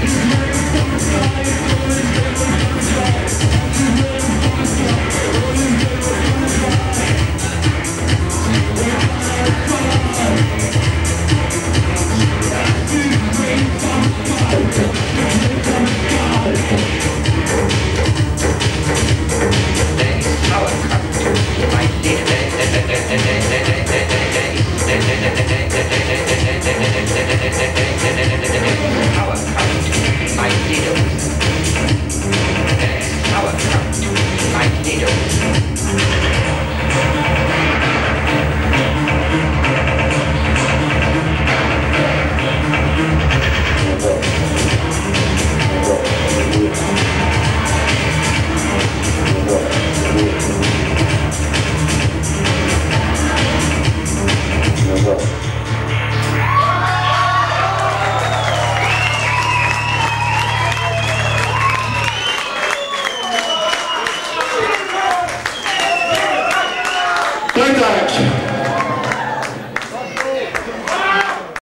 It's not to